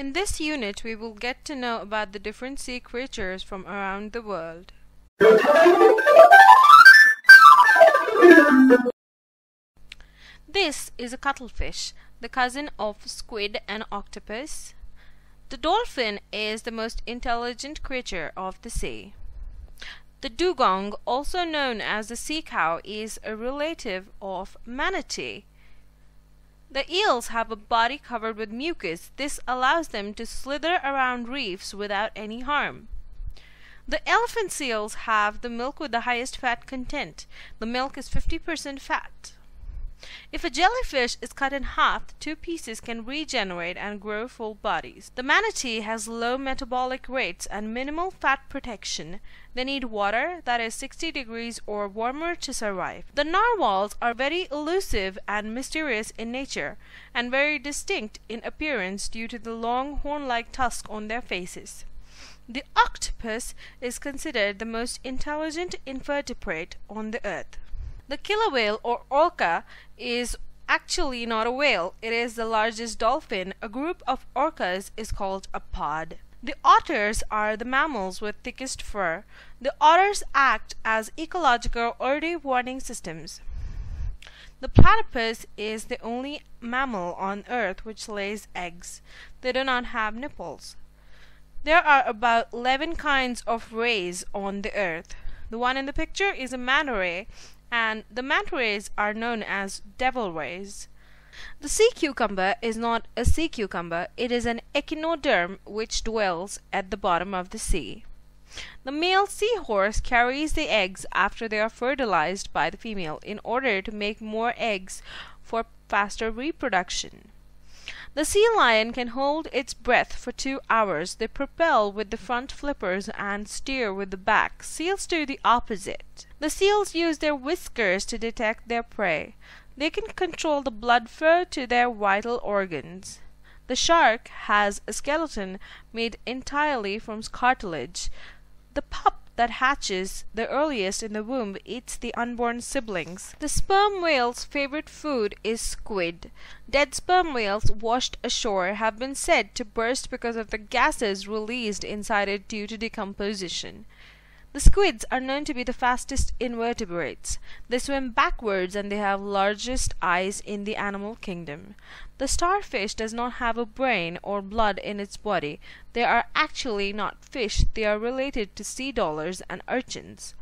In this unit, we will get to know about the different sea creatures from around the world. This is a cuttlefish, the cousin of squid and octopus. The dolphin is the most intelligent creature of the sea. The dugong, also known as the sea cow, is a relative of manatee. The eels have a body covered with mucus. This allows them to slither around reefs without any harm. The elephant seals have the milk with the highest fat content. The milk is 50% fat. If a jellyfish is cut in half, the two pieces can regenerate and grow full bodies. The manatee has low metabolic rates and minimal fat protection. They need water that is 60 degrees or warmer to survive. The narwhals are very elusive and mysterious in nature, and very distinct in appearance due to the long horn-like tusk on their faces. The octopus is considered the most intelligent invertebrate on the earth. The killer whale or orca is actually not a whale, it is the largest dolphin. A group of orcas is called a pod. The otters are the mammals with thickest fur. The otters act as ecological early warning systems. The platypus is the only mammal on earth which lays eggs. They do not have nipples. There are about 11 kinds of rays on the earth. The one in the picture is a manta ray and the manta rays are known as devil rays. The sea cucumber is not a sea cucumber, it is an echinoderm which dwells at the bottom of the sea. The male seahorse carries the eggs after they are fertilized by the female in order to make more eggs for faster reproduction. The sea lion can hold its breath for two hours. They propel with the front flippers and steer with the back. Seals do the opposite. The seals use their whiskers to detect their prey. They can control the blood flow to their vital organs. The shark has a skeleton made entirely from cartilage. The pup that hatches the earliest in the womb eats the unborn siblings. The sperm whale's favorite food is squid. Dead sperm whales washed ashore have been said to burst because of the gases released inside it due to decomposition. The squids are known to be the fastest invertebrates. They swim backwards and they have largest eyes in the animal kingdom. The starfish does not have a brain or blood in its body. They are actually not fish, they are related to sea dollars and urchins.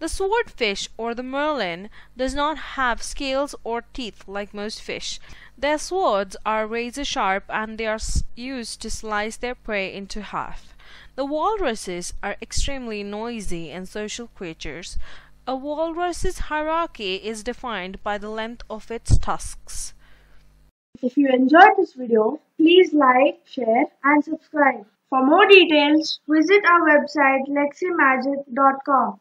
The swordfish or the marlin does not have scales or teeth like most fish. Their swords are razor sharp and they are used to slice their prey into half. The walruses are extremely noisy and social creatures. A walrus's hierarchy is defined by the length of its tusks. If you enjoyed this video, please like, share and subscribe. For more details, visit our website leximagic.com.